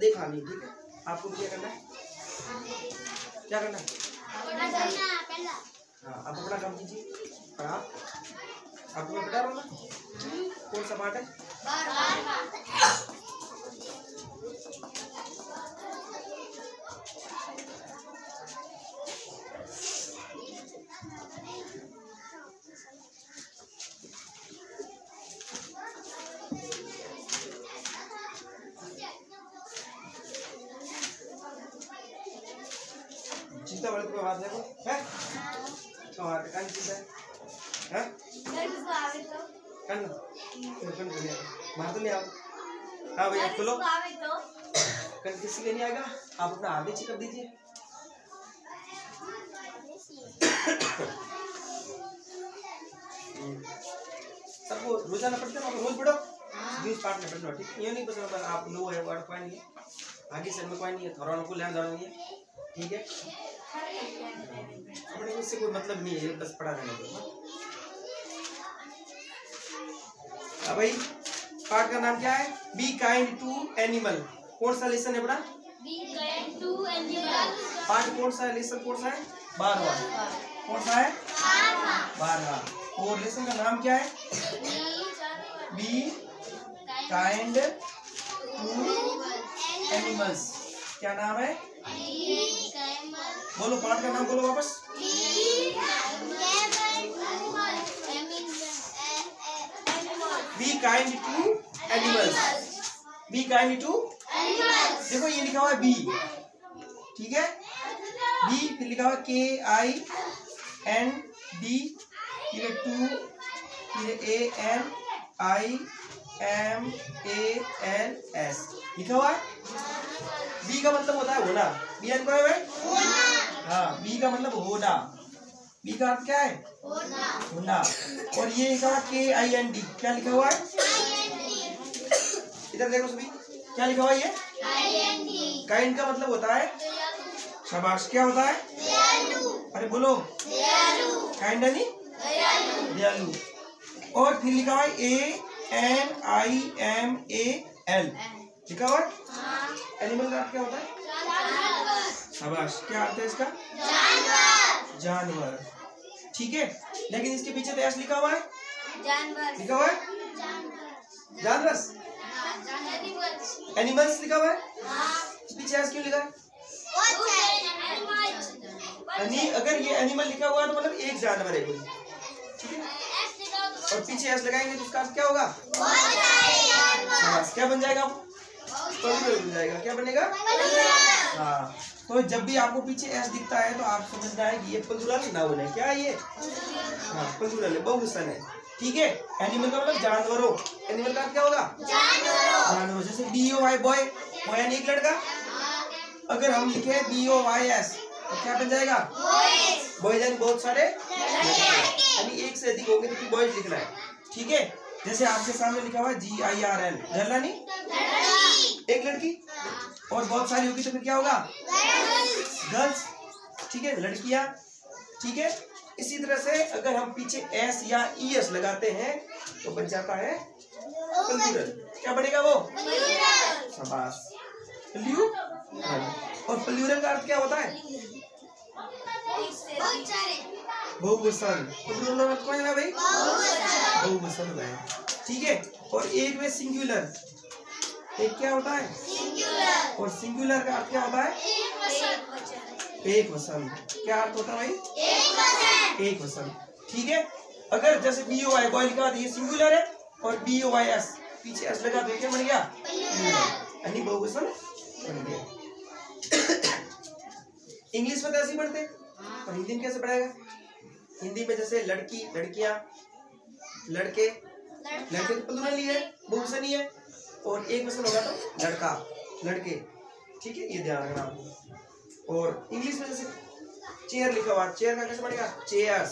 देखा नहीं ठीक है? आपको क्या करना है? क्या करना है? है? हैं मार तो नहीं आप हाँ भैया खोलो। कल किसी के नहीं आएगा? आप अपना आगे चेकअप दीजिए। सबको रोज़ाना पढ़ते हैं आप रोज पढ़ो? न्यूज़ पार्ट में पढ़ना ठीक? है ये नहीं पता आप लो है वर्ड कोई नहीं है। आगे सर में कोई नहीं है थोड़ा को लेना जाना नहीं है? ठीक है। अपने को इससे कोई मतलब नहीं है बस पढ़ा देना दो अब भाई पार्ट का नाम क्या है? बी काइंड टू एनिमल कौन सा लेसन है बड़ा पार्ट कौन सा है? लेसन कौन सा है? बारहवा कौन सा है? बारहवा और लेसन का नाम क्या है? बी काइंड टू एनिमल्स क्या नाम है? बोलो पार्ट का नाम बोलो वापस. Be kind to animals be kind to देखो ये लिखा हुआ है बी ठीक है? बी फिर लिखा हुआ के आई एन डी फिर टू फिर A N I M A L S लिखा हुआ है? बी का मतलब होता है होना. बी एन को है? हाँ बी का मतलब होना. बी का अर्थ क्या है? होना। और ये लिखा हुआ के आई एन डी क्या लिखा हुआ है? इधर देखो सभी क्या लिखा हुआ ये? काइंड का मतलब होता है? शाबाश क्या होता है? अरे बोलो। काइंड यानी दयालु। और फिर लिखा हुआ है A N I M A L लिखा हुआ है? एनिमल का अर्थ क्या होता है? शाबाश क्या अर्थ है इसका? जानवर। ठीक है? लेकिन इसके पीछे तो लिखा हुआ है? जानवर। लिखा हुआ है? जानवर। एनिमल्स लिखा हुआ है? पीछे एस क्यों लिखा है? अगर ये एनिमल लिखा हुआ है तो मतलब एक जानवर है कोई। ठीक है? और पीछे एस लगाएँगे तो उसका क्या होगा? क्या बन जाएगा? बन जाएगा। क्या बनेगा? हाँ। तो जब भी आपको पीछे एस दिखता है तो आप समझना है कि ये पलूरल नाउन है क्या ये? हाँ पलूरल है बहुवचन है। ठीक है? एनिमल का मतलब जानवरों। एनिमल का क्या होगा? जानवर। जैसे B O Y boy boy यानी एक लड़का? अगर हम लिखे बी ओ वाई एस तो क्या बन जाएगा? बॉयज़ यानी बहुत सारे यानी एक से अधिक होंगे तो बॉयज़ लिखना है। ठीक है? जैसे आपके सामने लिखा हुआ G I R L girl यानी एक लड़की? और बहुत सारी होगी तो फिर क्या होगा? गर्ल्स ठीक है लड़कियाँ। ठीक है इसी तरह से अगर हम पीछे एस या ई एस लगाते हैं तो बन जाता है प्लूरल क्या बनेगा वो? शाबाश। प्लू और प्लूरल का अर्थ क्या होता है? अर्थ कौन है भाई? बहुवचन है। ठीक है और एक में सिंगुलर एक क्या होता है? और सिंगुलर का अर्थ क्या होता है? एक वसन क्या अर्थ होता है भाई? एक वसन ठीक है? अगर जैसे बी ओ आई बॉय लिखा तो ये सिंगुलर है और बी ओ आई एस पीछे एस लगा तो क्या बन गया? यानी बहुवचन बन गया। इंग्लिश में तो ऐसे ही पढ़ते और हिंदी में कैसे पढ़ेगा हिंदी में जैसे लड़की लड़कियाँ लड़के लड़के. तो प्लूरल ही है बहुवचन ही है। और एक वचन होगा तो लड़का लड़के ठीक है? ये ध्यान रखना आपको। और इंग्लिश में जैसे चेयर लिखा हुआ चेयर का कैसे पढ़ेगा chairs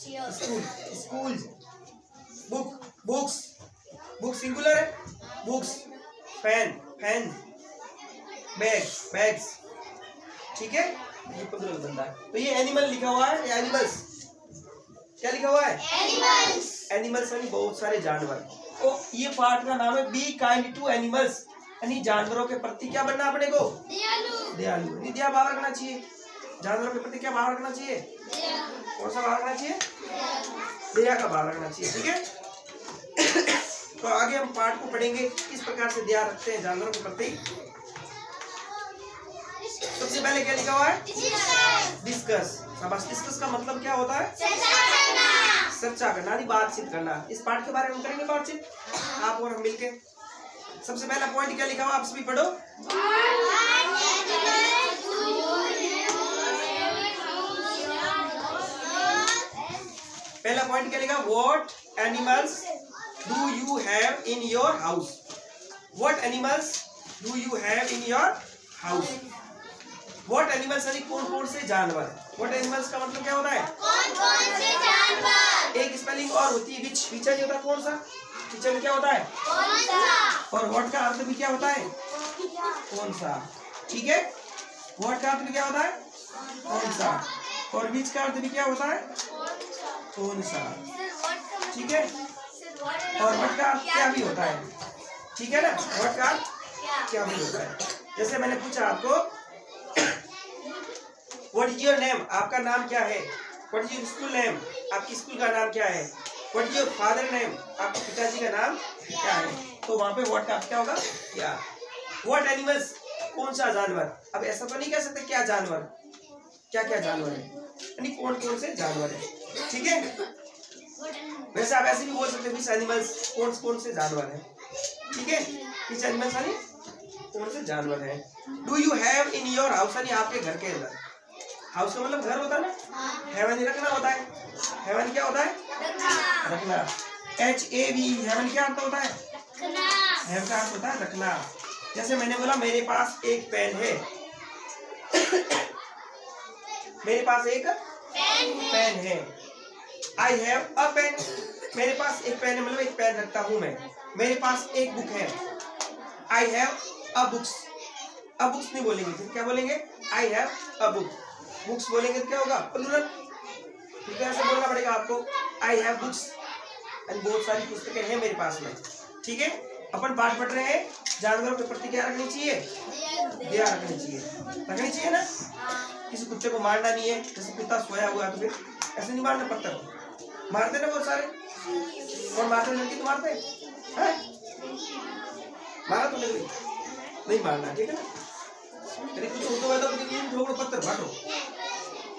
school school book books book singular है? Books pen pen bag bags ठीक है? ये प्लूरल बनता है। तो ये एनिमल लिखा हुआ है एनिमल्स क्या लिखा हुआ है? एनिमल्स एनिमल्स यानी बहुत सारे जानवर। तो ये पार्ट का नाम है बी काइंड टू एनिमल्स यानी जानवरों के प्रति क्या बनना अपने को? दयालु। यानी दया भाव रखना चाहिए। जानवरों के प्रति क्या भाव रखना चाहिए? कौन सा भाव रखना चाहिए? दया। का भाव रखना चाहिए ठीक है? तो आगे हम पाठ को पढ़ेंगे किस प्रकार से दया रखते हैं जानवरों के प्रति? सबसे पहले क्या लिखा हुआ है? डिस्कस डिस्कस का मतलब क्या होता है? चर्चा करना यानी बातचीत करना। इस पाठ के बारे में करेंगे बातचीत। आप और हम मिलके। सबसे पहला पॉइंट क्या लिखा हुआ, आप सभी पढ़ो। पहला पॉइंट क्या लिखा what animals do you have in your house what animals do you have in your house what animals यानी कौन कौन से जानवर? वॉट एनिमल्स का मतलब क्या होता है? कौन कौन से जानवर? एक स्पेलिंग और होती है विच फीचर होता कौन सा फीचर में क्या होता है? कौन सा और वॉट का अर्थ भी क्या होता है? कौन सा ठीक है? वॉट का अर्थ भी क्या होता है? कौन सा और विच का अर्थ भी क्या होता है? कौन सा ठीक है? और वट का अर्थ क्या भी होता है? ठीक है ना? वट का अर्थ क्या भी होता है? जैसे मैंने पूछा आपको व्हाट इज़ योर नेम आपका नाम क्या है? What is your school name आपकी स्कूल का नाम क्या है? What is your father name आपके पिताजी का नाम क्या है? तो वहाँ पे व्हाट का क्या होगा? क्या? व्हाट एनिमल्स कौन सा जानवर? अब ऐसा तो नहीं कह सकते क्या जानवर। क्या क्या जानवर है? यानी कौन कौन से जानवर है? ठीक है? वैसे आप ऐसे भी बोल सकते हैं एनिमल्स कौन कौन से जानवर है? ठीक है? किस एनिमल्स यानी कौन से जानवर है? Do you have in your house यानी आपके घर के अंदर? हाउस का मतलब घर होता है ना? हेवन रखना होता है। हेवन क्या होता है? रखना। एच ए वी हेवन क्या अर्थ होता है? हेवन का अर्थ होता है रखना। जैसे मैंने बोला मेरे पास एक पेन है। मेरे पास एक पेन है। आई हैव अ पेन मेरे पास एक पेन है मतलब एक पेन रखता हूँ मैं। मेरे पास एक बुक है। I have a books a books नहीं बोलेंगे क्या बोलेंगे? I have a book books बोलेंगे तो क्या होगा? प्लूरल ठीक है ऐसे बोलना पड़ेगा आपको आई हैव बुक्स एंड बहुत सारी पुस्तकें हैं मेरे पास में। ठीक है? अपन पाठ पढ़ रहे हैं, जानवरों के प्रति क्या रखनी चाहिए? दया रखनी चाहिए। रखनी चाहिए ना? किसी कुत्ते को मारना नहीं है, जैसे कुत्ता सोया हुआ तो फिर ऐसे नहीं मारना पत्थर मारते ना बहुत सारे? और मारते लड़की तो मारते हैं। मारा तो नहीं नहीं मारना, ठीक है ना? कुछ उनको बता तो पत्थर फाटो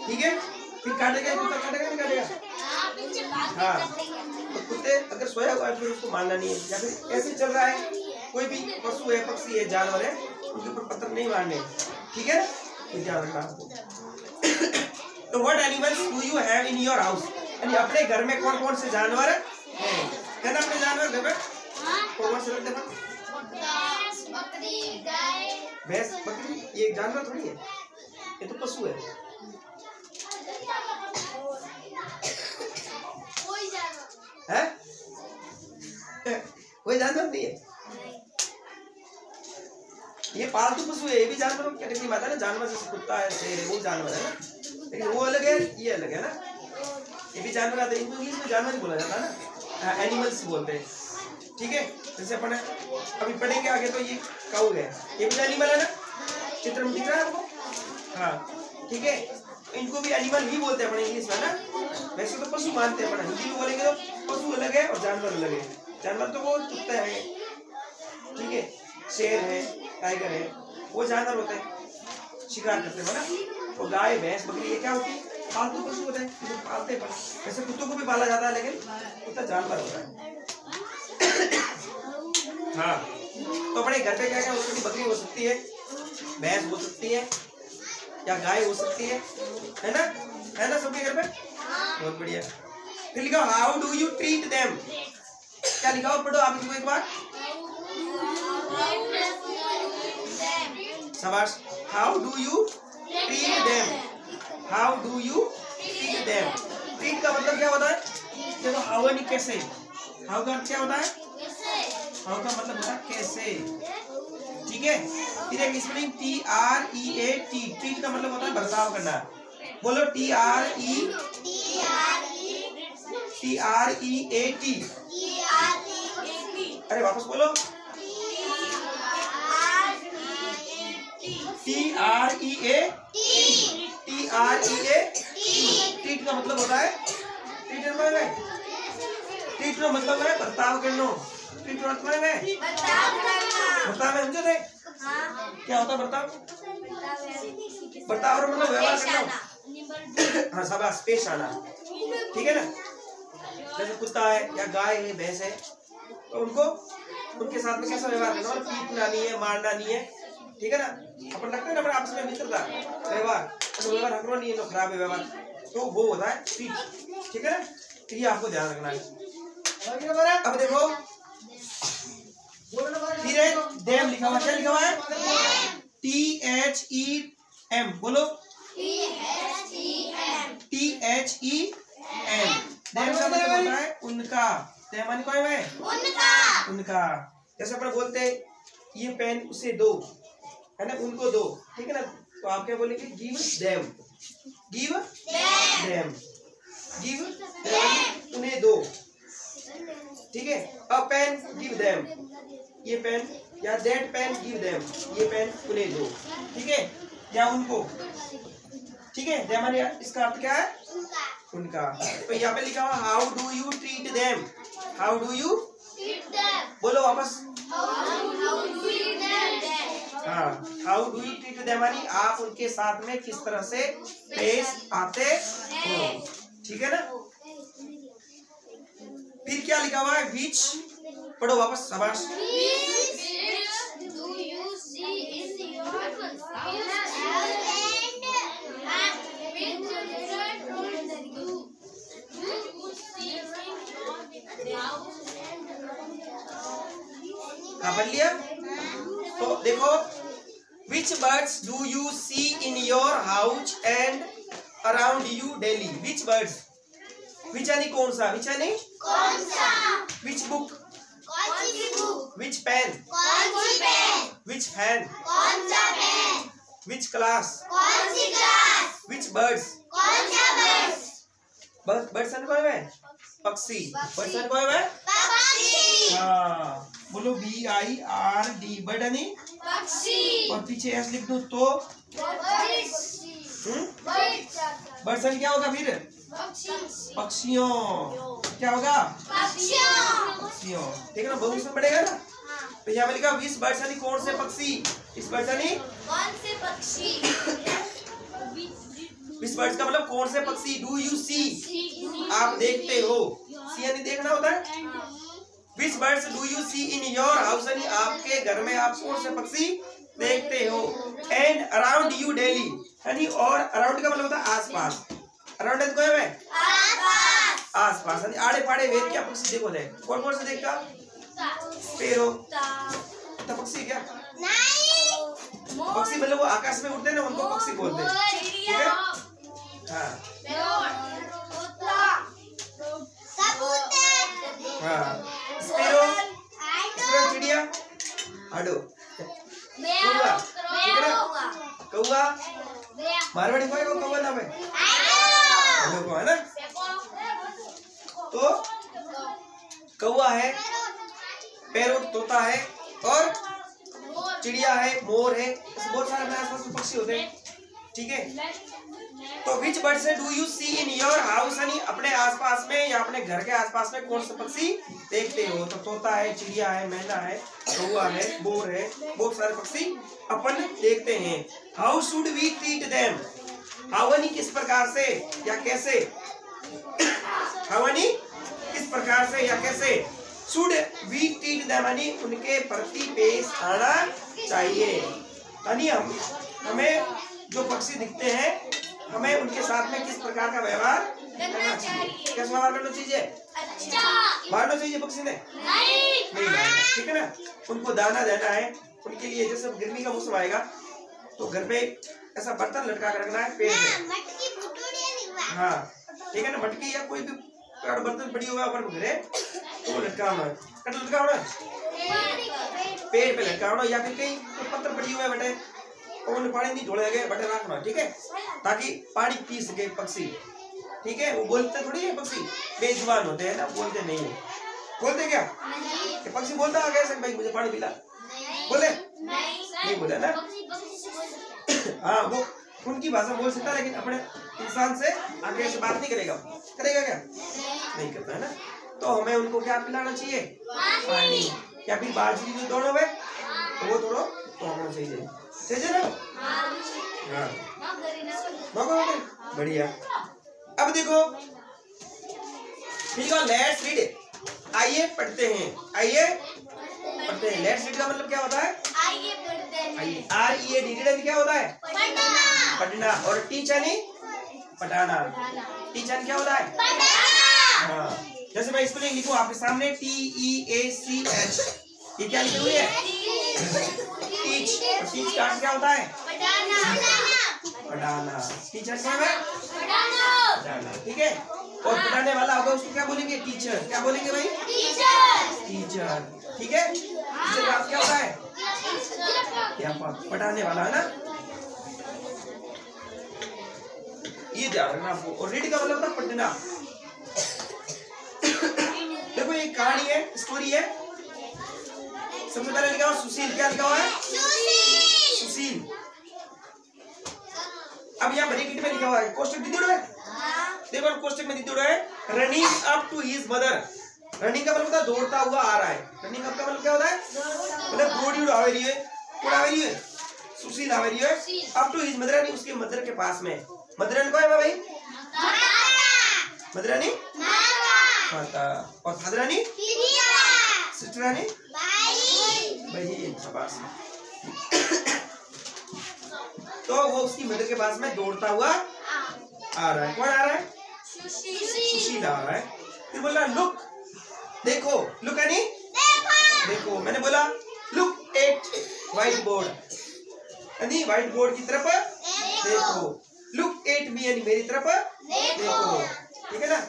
ठीक है? फिर काटेगा कुत्ता काटेगा नहीं काटेगा। हाँ। तो कुत्ते अगर सोया हुआ है फिर उसको मारना नहीं है। या फिर ऐसे चल रहा है कोई भी पशु है पक्षी है जानवर है उनके ऊपर पत्थर नहीं मारने। ठीक है? तो ध्यान रखना आपको। तो what animals do you have in your house यानी अपने घर में कौन कौन से जानवर है? ना अपने जानवर घर में? कौन कौन से रखते हैं? भैंस बकरी ये जानवर थोड़ी है। ये तो पशु है। है कोई जानवर नहीं है? ये पालतू पशु है, ये भी जानवर कैटेगरी में है ना, जानवर जैसे कुत्ता है, शेर है, वो जानवर है ना। लेकिन वो अलग है, ये अलग है ना। ये भी जानवर आते हैं, इनको इंग्लिश में जानवर ही बोला जाता है ना। एनिमल्स बोलते हैं। ठीक है? जैसे अपन अभी पढ़ेंगे आगे तो ये काउ है। ये भी एनिमल है ना? चित्र में दिख रहा है आपको? हाँ। ठीक है? इनको भी एनिमल ही बोलते हैं अपने इंग्लिश में ना? वैसे तो पशु मानते हैं हिंदी में बोलेंगे तो पशु अलग है और जानवर अलग है। जानवर तो वो कुत्ते हैं। ठीक है? शेर है टाइगर है, वो जानवर होते हैं। शिकार करते हैं ना? और गाय, भैंस, बकरी, ये क्या होती है? पालतू पशु होते हैं पालते हैं वैसे कुत्तों को भी पाला जाता है, लेकिन कुत्ता जानवर होता है। हाँ। तो अपने घर पे क्या क्या हो सकती बकरी हो सकती है, भैंस हो सकती है या गाय हो सकती है? है ना? है ना सबके घर पे बहुत बढ़िया। फिर लिखा how do you treat them क्या लिखा पढ़ो आप इसको एक बार। शाबाश। How do you treat them how do you treat them treat का मतलब क्या होता है? देखो हाउ यानी कैसे? हाउ का क्या होता है? हाउ का मतलब होता है, कैसे? ठीक है? फिर spelling T R E A T treat का मतलब होता है बर्ताव करना। बोलो T R E T R E A T अरे वापस बोलो। T R E A T R E A tit का मतलब होता है का मतलब है टीट का मतलब है बर्ताव करना। का मतलब है बर्ताव में समझे? थे क्या होता बर्ताव? बर्ताव मतलब व्यवहार करना। हाँ शाबाश पेश आना ठीक है ना? जैसे कुत्ता है या गाय है, भैंस है तो उनको, उनके साथ में कैसा व्यवहार करना? और पीटना नहीं है, मारना नहीं है। ठीक है ना? अपन लगता है ना, अपने आपस में मित्रता, व्यवहार। तो व्यवहार हकरो नहीं है तो खराब है व्यवहार। तो वो होता है पीट। ठीक है ना? तो ये आपको ध्यान रखना है। अब देखो फिर है डैम लिखा हुआ क्या लिखा हुआ है? टी एच ई एम बोलो। T H E M them का मतलब होता है उनका। डैम मानी कौन है? उनका। जैसे अपन बोलते हैं ये पेन उसे दो। है ना? उनको दो। ठीक है ना? तो आप क्या बोलेंगे? Give them give them give them उन्हें दो। ठीक है? अ पेन गिव देम ये पेन या दैट पेन गिव देम ये पेन उन्हें दो ठीक है? या उनको ठीक है? माने इसका अर्थ क्या है? उनका। तो यहाँ पे लिखा हुआ how do you treat them how do you बोलो वापस। हाँ how do you treat them यानी आप उनके साथ में किस तरह से पेश आते हो? ठीक है ना? फिर क्या लिखा हुआ है? विच पढ़ो वापस शाबाश। हाँ पढ़ लिया? तो देखो which birds do you see in your house and around you daily which birds which यानी कौन सा? विच यानी? कौन सा? Which book which pen which fan which class which birds birds कौन है? पक्षी। बर्ड्स कौन है? हाँ। बोलो B I R D bird यानी? और पीछे एस लिख दो तो? बर्ड्स क्या होगा फिर? पक्षियों। क्या होगा? पक्षियों। ठीक है ना बहुत पड़ेगा ना? तो यहाँ पे लिखा बीस बर्ड्स यानी कौन से पक्षी? इस बर्ड्स यानी बीस बर्ड्स का मतलब कौन से पक्षी? डू यू सी आप देखते हो। सी यानी देखना होता है? Which birds do you see in your house यानी आपके घर में आप कौन से पक्षी देखते हो? एंड अराउंड यू डेली यानी और अराउंड का मतलब होता है आसपास। अराउंड है? आसपास। यानी आड़े पाड़े वेद क्या पक्षी देखो दे कौन कौन से देखता? पेरो तो पक्षी क्या पक्षी मतलब वो आकाश में उड़ते हैं ना उनको पक्षी बोलते हैं ठीक है हाँ हाँ स्पेरो स्पेरो चिड़िया आडो कौवा ठीक ना कौवा मारवाड़ी को है कौवा नाम है हम को है ना तो कौवा है पैरोट, तोता है और चिड़िया है, मोर है। बहुत सारे अपने आसपास पक्षी होते हैं। ठीक है? तो विच बर्ड से do you see in your house यानी अपने आसपास में या अपने घर के आसपास में कौन से पक्षी देखते हो? तो तोता है, चिड़िया है मैना है कौआ है, मोर है, बहुत सारे पक्षी अपन देखते हैं। How should we treat them हावनी किस प्रकार से या कैसे? हावनी किस प्रकार से या कैसे? शुड वी ट्रीट देम यानी उनके प्रति पेश आना चाहिए। यानी हम हमें जो पक्षी दिखते हैं हमें उनके साथ में किस प्रकार का व्यवहार करना चाहिए? कैसा व्यवहार करना चाहिए? मारना चाहिए पक्षी ने? नहीं। मारना ठीक है ना? उनको दाना देना है उनके लिए जैसे गर्मी का मौसम आएगा तो घर पे ऐसा बर्तन लटका कर रखना है पेड़ में हाँ ठीक है ना? मटकी या कोई भी बर्तन पड़ी हुआ ऊपर घरे वो लटका होना है। कट लटका होना है? पेड़ पे लटका होना या फिर कहीं पत्थर पड़ी हुआ है बेटे? तो उन्हें पानी नहीं ढोले गए बटे रखना ठीक है? ताकि पानी पी सके पक्षी। ठीक है? वो बोलते थोड़ी है पक्षी? बेजुबान होते हैं ना बोलते नहीं है। बोलते क्या? पक्षी बोलता है कैसे भाई मुझे पानी पिला बोले? नहीं बोला ना? हाँ। वो उनकी भाषा बोल सकता है लेकिन अपने इंसान से आगे से बात नहीं करेगा। करेगा क्या? नहीं करता है ना? तो हमें उनको क्या पिलाना चाहिए? पानी। या फिर बाजरी जो दोनों में तो वो थोड़ा तो होना चाहिए। सही है ना? हाँ। हो? बढ़िया। अब देखो ठीक है लेट्स रीड आइए पढ़ते हैं। आइए पढ़ते हैं। लेट्स रीड का मतलब क्या होता है? आइए R E A D D क्या होता है? पढ़ना। और टीच यानी पढ़ाना। टीच यानी क्या होता है? हाँ। जैसे मैं स्पेलिंग लिखूं आपके सामने टी ई ए सी एच ये क्या लिखी हुई है? टीच टीच का अर्थ क्या होता है? पढ़ाना टीचर क्या है? पढ़ाना ठीक है? और पढ़ाने वाला होगा उसको क्या बोलेंगे? टीचर क्या बोलेंगे भाई? टीचर ठीक है? टीचर का क्या होता है? पढ़ाने वाला है ना? ये ध्यान रखना आपको और रीड का मतलब होता है पढ़ना। देखो ये कहानी है स्टोरी है। सबसे पहले लिखा हुआ सुशील क्या लिखा हुआ है। सुशील। अब यहाँ ब्रैकेट में लिखा हुआ है? कोष्टक दीदी है? देखो कोष्टक में दीदी है। Running up to his mother running का मतलब होता है दौड़ता हुआ आ रहा है। रनिंग अप का मतलब क्या होता है? मतलब दौड़ी उड़ा रही है। उड़ा रही है? सुशील आ रही है। अप टू हिज मदर यानी उसके मदर के पास में। मदर यानी कौन है भाई? मदर यानी माता और फादर सिस्टर बहन शाबाश। तो वो उसकी मदर के पास में दौड़ता हुआ आ रहा है। कौन आ रहा है? सुशील। आ रहा है। फिर बोला लुक देखो लुक यानी? देखो। मैंने बोला लुक एट व्हाइट बोर्ड यानी व्हाइट बोर्ड की तरफ़ देखो। लुक एट मी यानी मेरी तरफ़ देखो। ठीक है ना?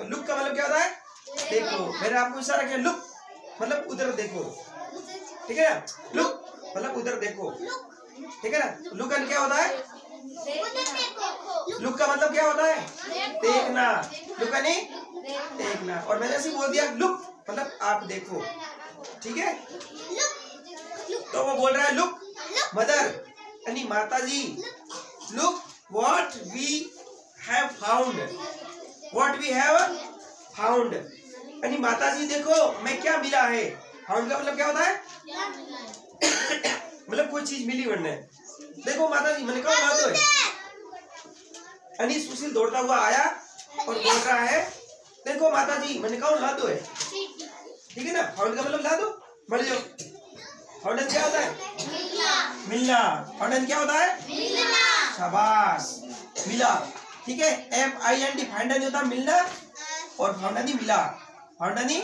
तो लुक का मतलब क्या होता है? देखो, मैंने आपको इशारा किया लुक मतलब उधर देखो। ठीक है ना? लुक मतलब उधर देखो। ठीक है ना? लुक एंड क्या होता है? लुक का मतलब क्या होता है? देखना। लुक नहीं देखना। और मैंने ऐसे बोल दिया लुक मतलब आप देखो। ठीक है? तो वो बोल रहा है लुक मदर यानी माता जी look what we have found what we have found यानी माता जी देखो मैं क्या मिला है? फाउंड का मतलब क्या होता है? मतलब कोई चीज़ मिली बनने देखो माता जी मैंने कहा ला दो यानी सुशील दौड़ता हुआ आया और बोल रहा है देखो माता जी मैंने कहा ला दो है। ठीक है ना? फाउंड का मतलब ला दो मर जाओ। फाउंडन क्या होता है? मिलना। फाउंडन क्या होता है? शाबाश। मिला। ठीक है? F I N D found होता है मिलना और फाउंडनी मिला। फाउंडनी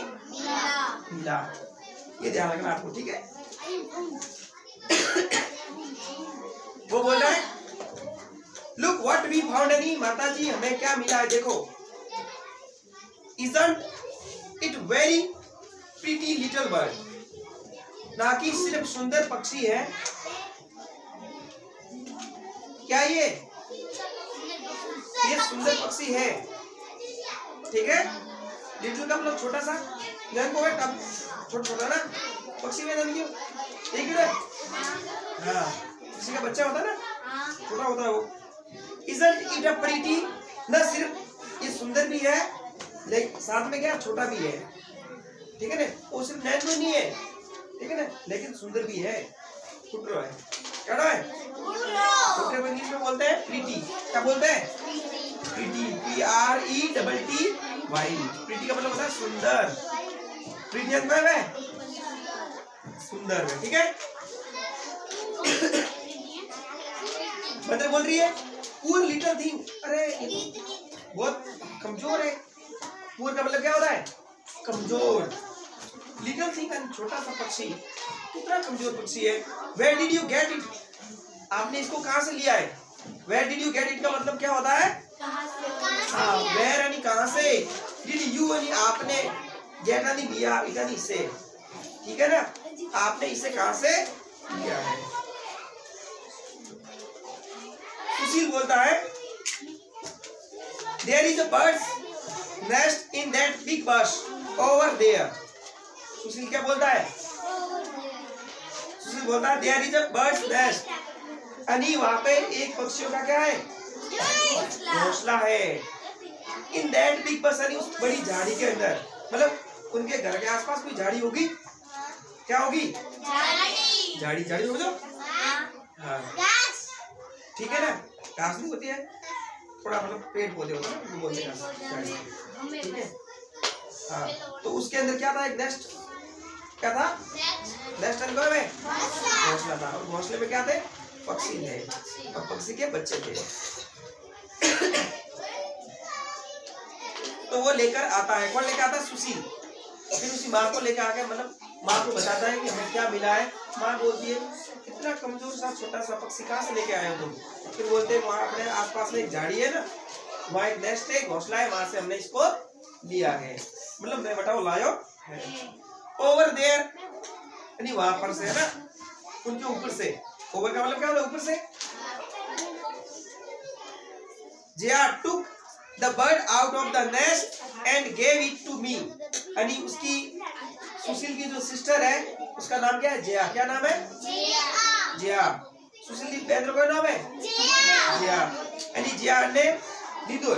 मिला। ये ध्यान रखना आपको, ठीक है? वो बोल रहा है लुक व्हाट वी फाउंड एनी माता जी हमें क्या मिला है, देखो। Isn't it very pretty little bird ना कि सिर्फ़ सुंदर पक्षी है। क्या ये? ये सुंदर पक्षी है। ठीक है? लिटिल का मतलब छोटा सा जन को टब छोटा छोटा ना पक्षी में जन ठीक है हाँ। किसी का बच्चा होता है ना? छोटा होता है वो। इजंट इट अ प्रीटी न सिर्फ़ ये सुंदर भी है लेकिन साथ में क्या? छोटा भी है। ठीक है ना? वो सिर्फ़ नैन में नहीं है। ठीक है ना? लेकिन सुंदर भी है। फुटरो है। क्या है? फुटरे को इंग्लिश में बोलते हैं प्रीटी क्या बोलते हैं? Pretty P R E double T Y pretty का मतलब होता है सुंदर। प्रीति अंत में सुंदर ठीक है? मतलब बोल रही है पुअर लिटिल थिंग अरे, बहुत कमज़ोर है। पुअर का मतलब क्या होता है? कमज़ोर। लिटिल थिंग छोटा सा पक्षी। कितना कमज़ोर पक्षी है। Where did you get it आपने इसको कहाँ से लिया है? Where did you get it का मतलब क्या होता है? हाँ वेयर यानी कहाँ से? डिड यू यानी आपने गेट यानी लिया इट यानी से। ठीक है ना? आपने इसे कहाँ से लिया है? सुशील बोलता है there is a birds nest in that big bus over there Sushil क्या बोलता है? सुशील बोलता है there is a birds nest यानी वहाँ पे एक पक्षियों का क्या है? घोंसला है। इन दैट बिग बस उस बड़ी झाड़ी के अंदर। मतलब उनके घर के आसपास कोई झाड़ी होगी? क्या होगी? झाड़ी। झाड़ी हो जाओ। हाँ। ठीक है ना? घास नहीं होती है। थोड़ा मतलब पेड़ पौधे होते हैं ना बोलते हैं ठीक है? हाँ। तो उसके अंदर क्या था? एक नेस्ट क्या था? नेस्ट अंदर में घोंसला। था। और घोंसले में क्या थे? पक्षी थे। और पक्षी के बच्चे थे। तो वो लेकर आता है। कौन लेकर आता है? सुशील। फिर उसी माँ को लेकर आके मतलब माँ को बताता है कि हमें क्या मिला है। माँ बोलती है इतना कमज़ोर सा, छोटा सा पक्षी कहाँ से लेके आए हो तुम? फिर बोलते हैं, वहाँ अपने आसपास में एक झाड़ी है ना, वहाँ एक नेस्ट है घोंसला है, वहाँ से हमने इसको लिया है। मतलब मैं बताओ लायो। है। ओवर देयर यानी वहाँ पर से, है ना? उनके ऊपर से। ओवर का मतलब क्या? होता ऊपर से Jia took the bird out of the nest and gave it to me. यानी उसकी सुशील की जो सिस्टर है उसका नाम क्या है? जया क्या नाम है? जया सुशील की बहन का नाम है? जया यानी जया ने लीदो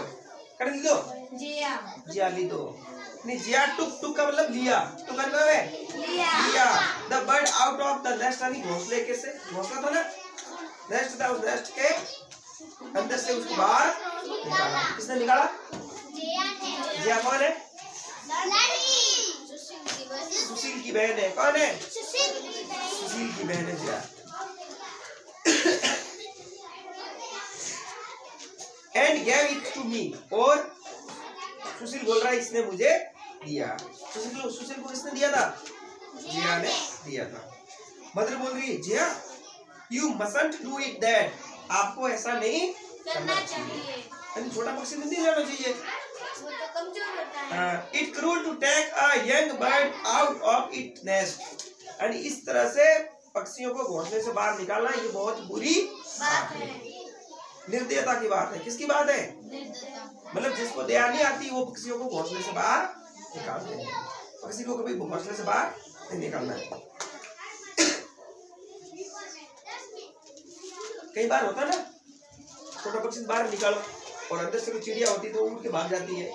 कर लीदो जया लीदो नहीं जिया टुक टुक का मतलब लिया। टुक का मतलब है? लिया। The bird out of the nest यानी घोंसले के से। घोंसला था ना? नेस्ट था उस नेस्ट के। अंदर से उसको बाहर निकाला। किसने निकाला? जिया कौन है? सुशील की बहन है। कौन है? सुशील की बहन है। Jiya. And gave it to me और सुशील बोल रहा है इसने मुझे दिया। सुशील को सुशील को किसने दिया था? जिया ने दिया था। मदर बोल रही है Jiya you mustn't do it that आपको ऐसा नहीं करना चाहिए। यानी छोटा पक्षी नहीं जाना चाहिए। It cruel to take a young bird out of it nest यानी इस तरह से पक्षियों को घोंसले से बाहर निकालना ये बहुत बुरी बात है। निर्दयता की बात है। किसकी बात है? मतलब जिसको दया नहीं आती, वो पक्षियों को घोंसले से बाहर निकालते हैं। पक्षी को कभी घोंसले से बाहर नहीं निकालना है। कई बार होता है ना, छोटा पक्षी बाहर निकालो। और अंदर से कोई चिड़िया होती है तो उड़ के भाग जाती है।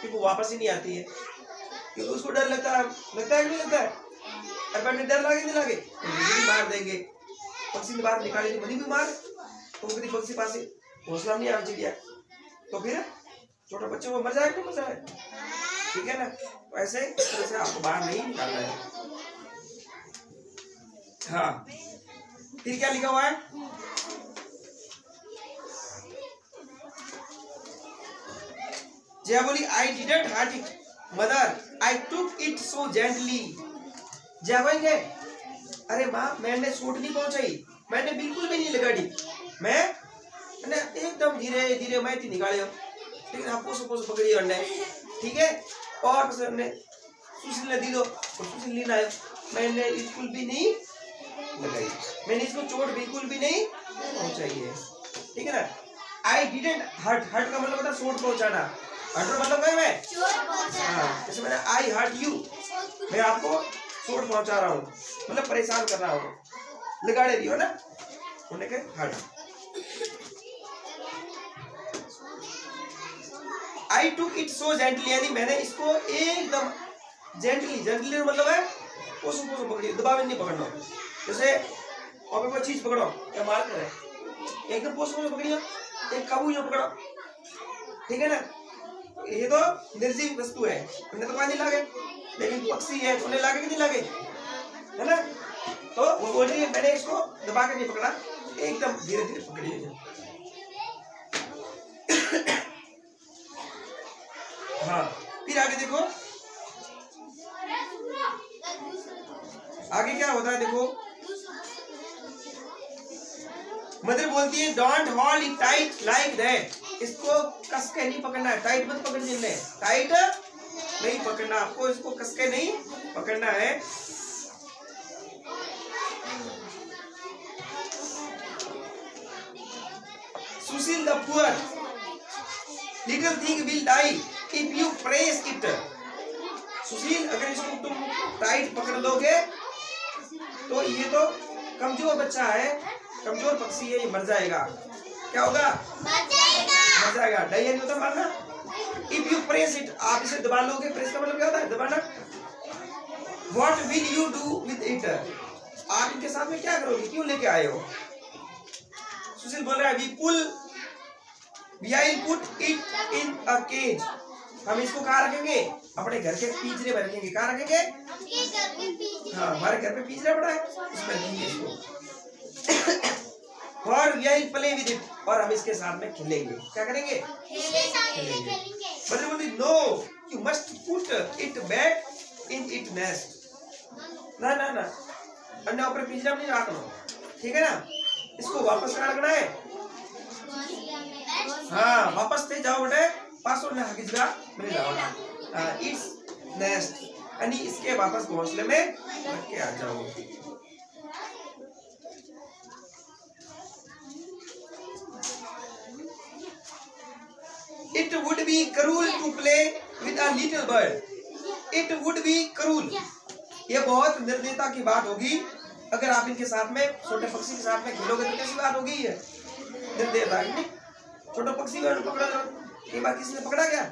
फिर वो वापस ही नहीं आती है। क्योंकि उसको डर लगता है। लगता है नहीं लगता है? अरे बैठने डर लगे नहीं लगे? तो मार देंगे। पक्षी ने बाहर निकाले तो मनी भी मार? तो वो पक्षी पास घोंसला नहीं आ चिड़िया। तो फिर छोटा बच्चे को मर जाए क्यों मर जाए ठीक है ना? तो ऐसे इस आपको बाहर नहीं निकालना है। हाँ। फिर क्या लिखा हुआ है? बोली I didn't hurt it mother I took it so gently Jaya कहेंगे अरे माँ, मैंने सूट नहीं पहुंचाई। मैंने बिल्कुल भी नहीं लगाड़ी मैं मैंने एकदम धीरे धीरे मैं थी निकाले हो है आपको सपोज़ पकड़ी हमने ठीक है? और फिर हमने सुशील ने दी दो और सुशील लीन आयो। मैंने बिल्कुल भी नहीं लगाई। मैंने इसको चोट बिल्कुल भी नहीं पहुंचाई है। ठीक है ना? आई डिडेंट हर्ट हर्ट का मतलब होता है चोट पहुंचाना। हर्ट मतलब क्या है हाँ जैसे मैंने आई हर्ट यू मैं आपको चोट पहुँचा रहा हूँ। मतलब परेशान कर रहा हूँ। लगाड़े रही हो ना? उन्हें के hurt I took it so gently यानी मैंने इसको एकदम जेंटली जेंटली मतलब है पोसो पोसो पकड़ी। दबाव नहीं पकड़ना। जैसे और कोई चीज़ पकड़ो या मार करे एकदम पोसो पोसो पकड़ियो एक काबू यो पकड़ो ठीक है ना? ये तो निर्जीव वस्तु है। उन्हें तो पानी लागे, लेकिन पक्षी है, उन्हें लागे कि नहीं लागे? है ना? तो वो बोल रही है मैंने इसको दबा के नहीं पकड़ा, एकदम धीरे धीरे पकड़िए हाँ। फिर आगे देखो। आगे क्या होता है देखो? मदर बोलती है don't hold it tight like that इसको कस के नहीं पकड़ना है। टाइट मत पकड़ने है टाइट नहीं पकड़ना। आपको इसको कस के नहीं पकड़ना है। Sushil the poor little thing will die if you press it Sushil, अगर इसको तुम टाइट पकड़ लोगे तो ये तो कमज़ोर बच्चा है। कमज़ोर पक्षी है, ये मर जाएगा। क्या होगा? मर जाएगा डाई नहीं होता मारना। इफ़ यू प्रेस इट आप इसे दबा लोगे। प्रेस का मतलब क्या होता है? दबाना what will you do with it आप इनके साथ में क्या करोगे? क्यों लेके आए हो? सुशील बोल रहा है we pull we I put it in a cage हम इसको कहा रखेंगे? अपने घर के पिंजरे में रखेंगे। कहा रखेंगे? हाँ हमारे घर पे पिंजरा पड़ा है। उसमें रखेंगे इसको। और we I play with it और हम इसके साथ में खेलेंगे। क्या करेंगे? मतलब बोलती no you must put it back in it nest ना ना ना। अंडा ऊपर पिंजरा में नहीं रखना ठीक है ना? इसको वापस कहाँ रखना है। हाँ वापस थे जाओ बेटे। पासवर्ड में हकीज का मिल जाओ इट्स नेस्ट यानी इसके वापस घोंसले में रख के आ जाओ। It would be cruel to play with a little bird. It would be cruel. ये बहुत निर्दयता की बात होगी। अगर आप इनके साथ में छोटे पक्षी के साथ में खेलोगे तो कैसी बात होगी ये? निर्दयता नहीं? छोटा पक्षी को पकड़ा ये बात किसने पकड़ा क्या?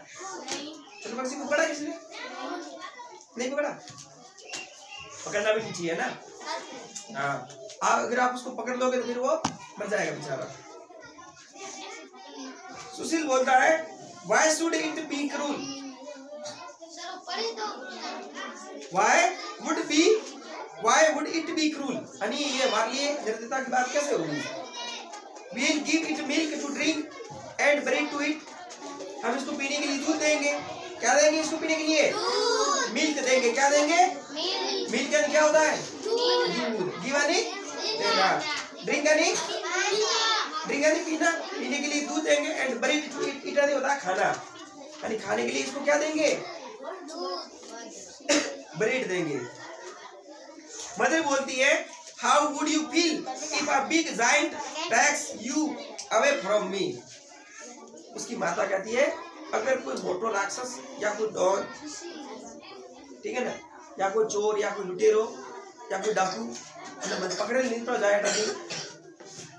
छोटे पक्षी को पकड़ा किसने? नहीं पकड़ा? पकड़ना भी नहीं चाहिए ना? हाँ। आप अगर आप उसको पकड़ लोगे तो फिर वो मर जाएगा बेचारा। सुशील बोलता है why should it be cruel why would be why would it be cruel यानी ये हमारे लिए निर्दयता की बात कैसे होगी? We'll give it milk to drink and bread to eat हम इसको पीने के लिए दूध देंगे। क्या देंगे इसको पीने के लिए? मिल्क देंगे। क्या देंगे? मिल्क क्या होता है? दूध। गिव यानी ड्रिंक यानी ड्रिंक यानी पीना, पीने के लिए दूध देंगे and bread to eat eat यानी होता, खाना। यानी खाने के लिए इसको क्या देंगे? ब्रेड देंगे। मदर बोलती है how would you feel if a big giant takes you away from me उसकी माता कहती है, अगर कोई मोटो राक्षस या कोई डॉन, ठीक है ना, या कोई चोर या कोई लुटेरो या कोई डाकू मतलब पकड़े नहीं तो जाए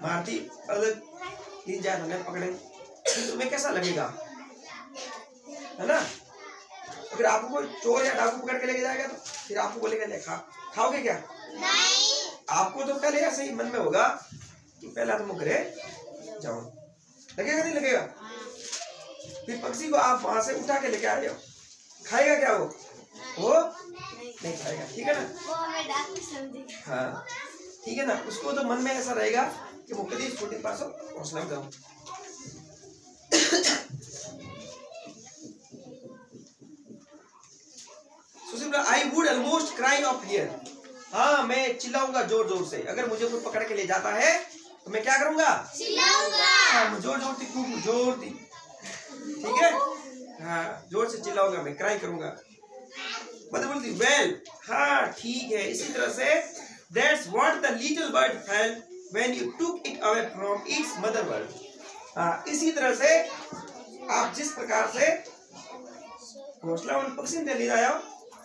मारती अलग तीन जाए हमें पकड़े। फिर तुम्हें कैसा लगेगा? है ना? अगर आपको कोई चोर या डाकू पकड़ के लेके जाएगा तो फिर आपको बोलेगा ले खा। खाओगे क्या? नहीं। आपको तो पहले ऐसे ही मन में होगा कि पहला तुम घरे जाओ। लगेगा नहीं लगेगा? फिर पक्षी को आप वहाँ से उठा के लेके आ रहे हो। खाएगा क्या वो? वो नहीं खाएगा ठीक है ना? हाँ ठीक है ना? उसको तो मन में ऐसा रहेगा कि वो कभी छोटे पास हौसला में जाऊँ। Sushil I would almost cry of here हाँ मैं चिल्लाऊँगा ज़ोर ज़ोर से। अगर मुझे कोई पकड़ के ले जाता है तो मैं क्या करूँगा? हाँ ज़ोर ज़ोर से ज़ोर थी ठीक है? हाँ ज़ोर से चिल्लाऊँगा मैं क्राई करूँगा। मतलब बोलती वेल हाँ ठीक है इसी तरह से that's what the little bird felt when you took it away from its mother bird हाँ इसी तरह से आप जिस प्रकार से घोसला उन पक्षी ने ले आया,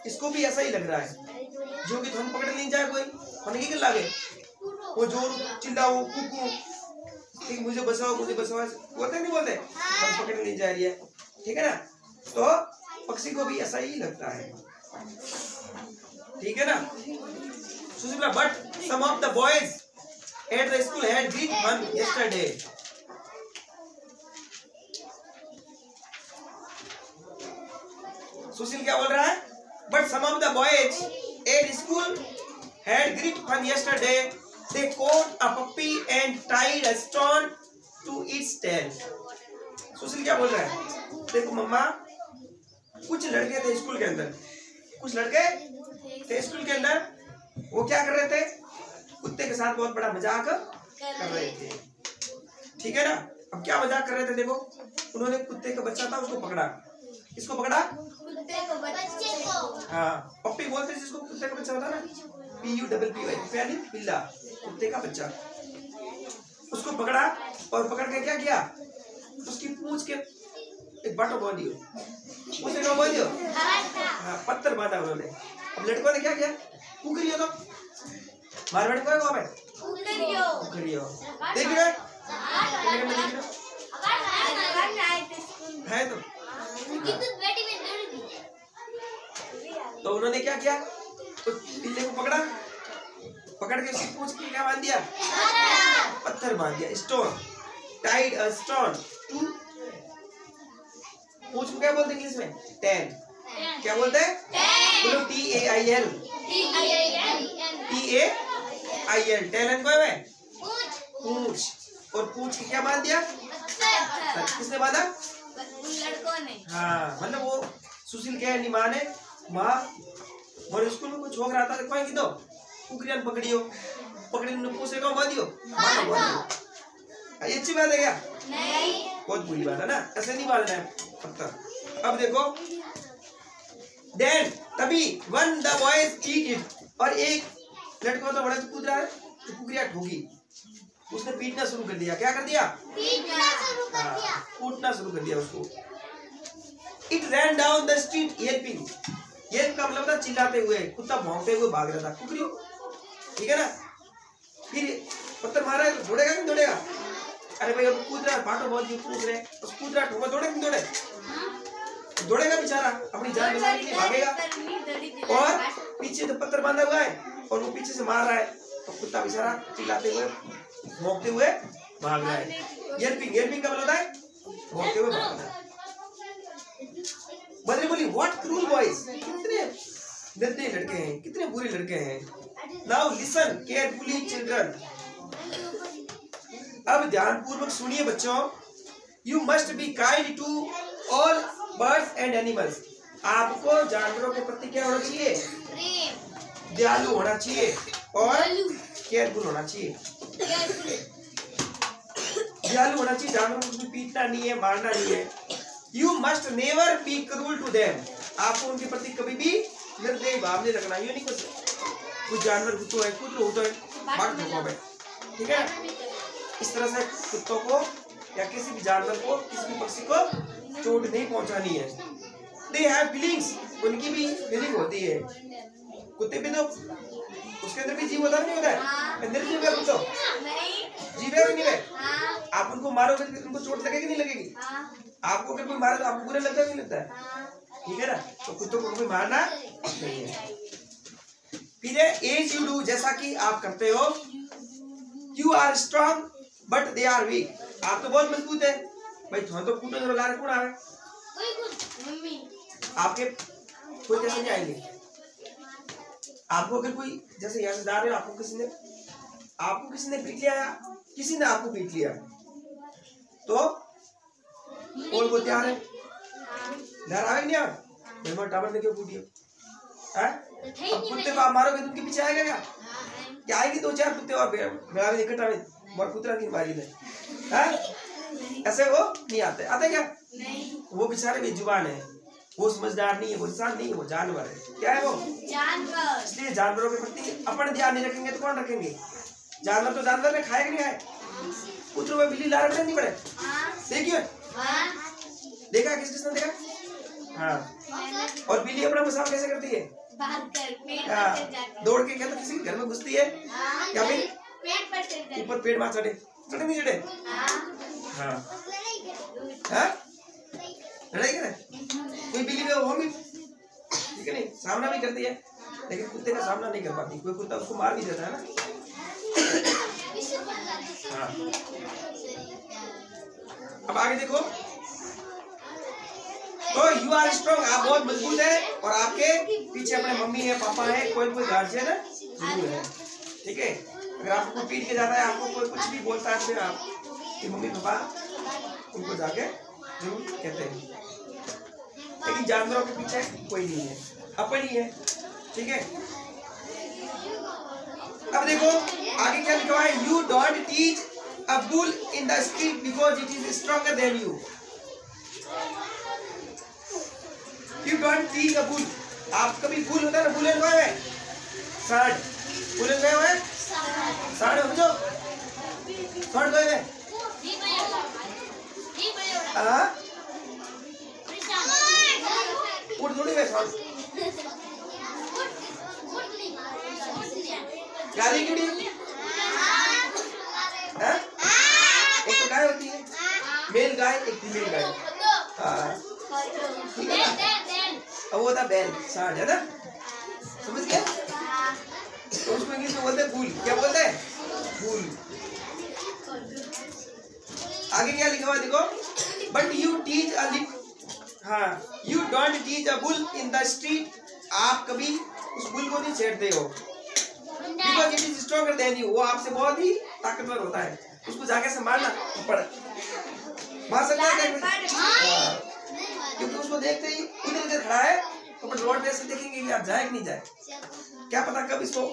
इसको भी ऐसा ही लग रहा है। जो कि तुम पकड़ नहीं जाए कोई। होने की लागे वो ज़ोर चिल्लाओ, कुकू। ठीक मुझे बचाओ मुझे बचाओ बोलते नहीं बोलते? हम पकड़ नहीं जा रही है। ठीक है ना? तो पक्षी को भी ऐसा ही लगता है। ठीक है ना? Sushila but some of the boys at the school had great fun yesterday Sushil क्या बोल रहा है? But some of the boys at school had great fun yesterday they caught a puppy and tied a stone to its tail. Sushil क्या बोल रहा है? देखो मम्मा, कुछ लड़के थे स्कूल के अंदर। कुछ लड़के थे स्कूल के अंदर? वो क्या कर रहे थे? कुत्ते के साथ बहुत बड़ा मज़ाक कर रहे थे। ठीक है ना? अब क्या मज़ाक कर रहे थे देखो। उन्होंने कुत्ते का बच्चा था उसको पकड़ा। किसको पकड़ा? हाँ। पप्पी बोलते हैं जिसको कुत्ते का बच्चा होता ना? P U double P Y यानी पिल्ला कुत्ते का बच्चा। उसको पकड़ा और पकड़ के क्या किया? उसकी पूंछ के एक बाटो बाँध दियो। उसे क्या बाँध दियो? हाँ पत्थर बांधा उन्होंने। अब लड़कों ने क्या किया? कुकरियो तो मारवाड़ी को वहाँ पे? कितने में देख रहे हो? है तो। तो उन्होंने क्या किया? तो पिल्ले को पकड़ा। पकड़ के उसकी पूछ के क्या बाँध दिया। पत्थर बाँध दिया। Stone tied a stone to पूछ को क्या बोलते हैं इंग्लिश में? टेन क्या बोलते हैं? बोलो T A I L T A I L tail को है? पूछ। और पूछ के क्या बाँध दिया? किसने बांधा? लड़कों ने। हाँ मतलब वो सुशील के निमा ने माँ मोरे स्कूल में कुछ हो रहा था कोई की दो कुकरियन पकड़ियो पकड़ी ने पूछे को बांधियो ये अच्छी बात है क्या? नहीं। बहुत बुरी बात है ना? ऐसे नहीं बांधना है पत्थर अब देखो। देन तभी one the boys eat it और एक लड़का तो बड़ा कूद रहा है तो कुकरिया ठोकी। उसने पीटना शुरू कर दिया। क्या कर दिया? पीटना शुरू कर दिया। हाँ, कूटना शुरू कर दिया उसको। It ran down the street yelping yelp का मतलब था चिल्लाते हुए कुत्ता भौंकते हुए भाग रहा था। कुकरियो ठीक है ना? फिर पत्थर मारा है तो दौड़ेगा कि दौड़ेगा? अरे भाई अब कूद रहा है बाटो बहुत जी कूद रहे बस कूद रहा ठोका दौड़े कि नहीं दौड़े? दौड़ेगा बेचारा अपनी जान बचाने के लिए भागेगा। और पीछे तो पत्थर बांधा हुआ है। और वो पीछे से मार रहा है। तो कुत्ता बेचारा चिल्लाते हुए, भौंकते हुए भाग रहा है। येल्पिंग येल्पिंग का मतलब है, भौंकते हुए भाग रहा है। बदले बोली व्हाट क्रूल बॉयज़ कितने गंदे लड़के हैं, कितने बुरे लड़के हैं। नाउ लिसन केयरफुली चिल्ड्रन अब ध्यानपूर्वक सुनिए बच्चों you must be kind to all birds and animals आपको जानवरों के प्रति क्या होना चाहिए? प्रेम। दयालु होना चाहिए। और केयरफुल होना चाहिए। दयालु होना चाहिए जानवरों को कुछ पीटना नहीं है मारना नहीं है। You must never be cruel to them आपको उनके प्रति कभी भी निर्दयी भाव नहीं रखना ये नहीं कुछ कुछ जानवर कुत्तों है कुछ होता है मार ठीक है? इस तरह से कुत्तों को या किसी भी जानवर को किसी भी पक्षी को चोट नहीं पहुंचानी है। दे हैव फीलिंग्स उनकी भी फीलिंग होती है। कुत्ते भी तो उसके अंदर भी जीव होता नहीं होता है? निर्जीव है कुत्तों? जीव है नहीं है? हाँ। आप उनको मारोगे तो उनको चोट लगेगी नहीं लगेगी? हाँ। आपको अगर कोई मारे तो आपको बुरा लगता नहीं लगता है? हाँ। ठीक है ना? तो कुत्तों को कोई मारना नहीं है। फिर एज यू डू जैसा कि आप करते हो you are strong but they are weak आप तो बहुत मज़बूत है। भाई थोड़ा तो कूटो ज़रूर लारे कौन कुछ मम्मी। आपके कोई कैसे नहीं आएँगे? आपको अगर कोई जैसे यहाँ से जा रहे हो आपको किसी ने आपको किसी ने पीट लिया या किसी ने आपको पीट लिया? तो कौन को तैयार है? आवे कि नहीं आवे भाई मैं टावर ने क्यों हैं? अब कुत्ते को आप मारोगे तो उनके पीछे आएगा क्या? क्या आएगी दो चार कुत्ते और मेरा भी इकट्ठा में मोर कुतरा की मारी हैं? ऐसे वो नहीं आते। आते क्या? नहीं। वो बेचारे बेजुबान है। वो समझदार नहीं है वो इंसान नहीं है वो जानवर है। क्या है वो? जानवर। इसलिए जानवरों के प्रति अपन ध्यान नहीं रखेंगे तो कौन रखेंगे? जानवर तो जानवर ने खाए नहीं खाए? कुछ में बिल्ली लारे नहीं बड़े हाँ। देखिए। हाँ। देखा किस किसने देखा? हाँ। और बिल्ली अपना पेशाब कैसे करती है? हाँ, दौड़ के क्या तो किसी के घर में घुसती है? क्या फिर ऊपर पेड़ मार चढ़े। चढ़े नहीं चढ़े? हाँ। लड़ाई करे कोई बिल्ली में भी ठीक है नहीं? सामना भी करती है। लेकिन कुत्ते का सामना नहीं कर पाती। कोई कुत्ता उसको मार भी देता है ना? हाँ। अब आगे देखो। तो यू आर स्ट्रॉन्ग आप बहुत मज़बूत है और आपके पीछे अपने मम्मी है, पापा है, कोई कोई गार्जियन है ज़रूर है। ठीक है? अगर आपको पीट के जाता है, आपको कोई कुछ भी बोलता है फिर आप मम्मी, पापा, उनको जाके ज़रूर कहते हैं। लेकिन जानवरों के पीछे कोई नहीं है। अपन ही है ठीक है? अब देखो आगे क्या लिखा है? You don't teach bull in the street because it is stronger than you you don't teach a bull आप कभी बुल होता है ना बुलेट गए हुए साढ़। बुलेट गए हुए साढ़ समझो साढ़ गए हुए हाँ? उठ थोड़ी मैं गाली क्यों नहीं हैं? एक तो गाय होती है। मेल गाय, एक फीमेल गाय। हाँ। अब वो था बैल सांड है ना? समझ गया? तो उसको इंग्लिश बोलते हैं? बुल क्या बोलते हैं? बुल आगे क्या लिखा हुआ देखो। बट यू टीच अ हाँ you don't teach a bull in the street आप कभी उस बुल को नहीं छेड़ते हो। Because it is stronger than you वो आपसे बहुत ही ताकतवर होता है। उसको जाके से मारना पड़। मार सकता है। क्योंकि उसको देखते ही इधर इधर खड़ा है तो अपन रोड पे से देखेंगे कि आप जाए कि नहीं जाए। क्या पता कब इसको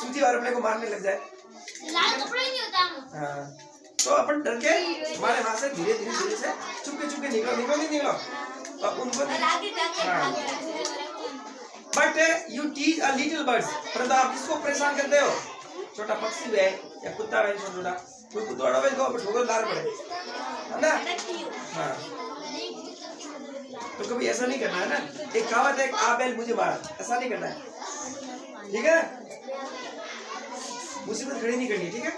सूजी और अपने को मारने लग जाए। लाल कपड़ा ही नहीं होता। हाँ। तो अपन डर के हमारे वहाँ से धीरे धीरे धीरे से चुपके चुपके निकलो निकलो नहीं निकलो। और उनको। But you teach a little birds परंतु आप किसको परेशान करते हो? छोटा पक्षी है या कुत्ता है छोटा छोटा। कोई कुत्ता बड़ा इसको ठोकर दार पड़े। है ना? हाँ। तो कभी ऐसा नहीं करना है ना? एक कहावत है आ बैल मुझे मार। ऐसा नहीं करना है। ठीक है मुसीबत खड़ी नहीं करनी ठीक है?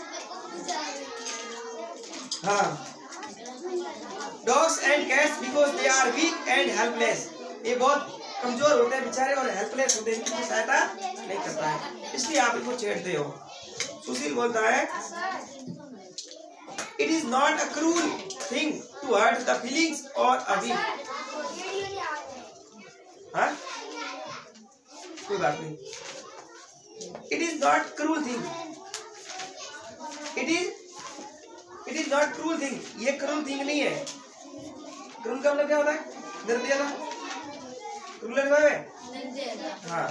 हाँ। Dogs and cats because they are weak and helpless ये बहुत कमज़ोर होते हैं बेचारे और हेल्पलेस होते हैं इनकी सहायता नहीं करता है। इसलिए आप इनको छेड़ते हो। सुशील बोलता है it is not a cruel thing to hurt the feelings और अ हाँ? कोई बात नहीं। It is not cruel thing it is it is not cruel thing ये क्रूल थिंग नहीं है। क्रूल का मतलब क्या होता है? निर्दयता क्रूल है हाँ।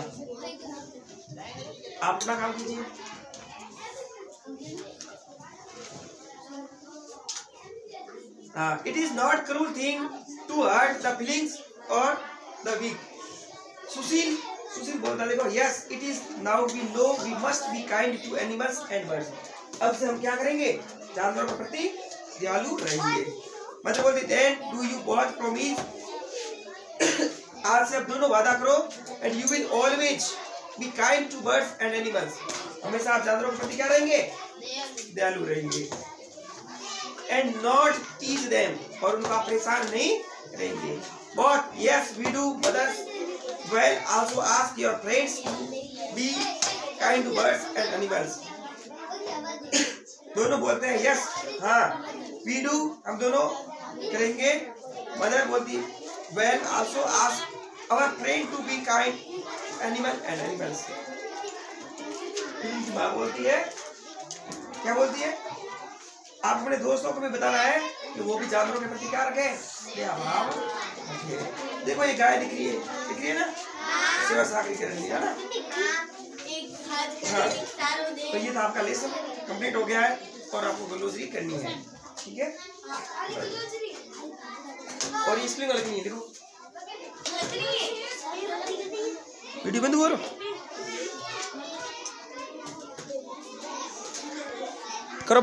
आप अपना काम कीजिए। हाँ it is not cruel thing to hurt the feelings और द वीक सुशील सुशील बोलता देखो yes it is now we know we must be kind to animals and birds अब से हम क्या करेंगे? जानवरों के प्रति दयालु रहेंगे मतलब बोलते then do you both promise आज से अब दोनों वादा करो and you will always be kind to birds and animals हमेशा आप जानवरों के प्रति क्या रहेंगे? दयालु रहेंगे एंड नॉट टीच देम और उनका परेशान नहीं करेंगे but yes we do mothers we'll also ask your friends be kind to birds and animals दोनों बोलते हैं यस हाँ वी डू हम दोनों करेंगे। मदर बोलती we'll also ask our friend to be kind animal and animals माँ बोलती है क्या बोलती है? आप अपने दोस्तों को भी बताना है कि वो भी जानवरों के प्रति क्या रखे। भाव देखो ये गाय दिख रही है दिख रही है ना? सेवा सागरी कर रही है ना? हाँ। तो ये था आपका लेसन कंप्लीट हो गया है और आपको गलोजरी करनी है। ठीक है? और ये स्प्रिंग वाला नहीं है? देखो। वीडियो बंद हुआ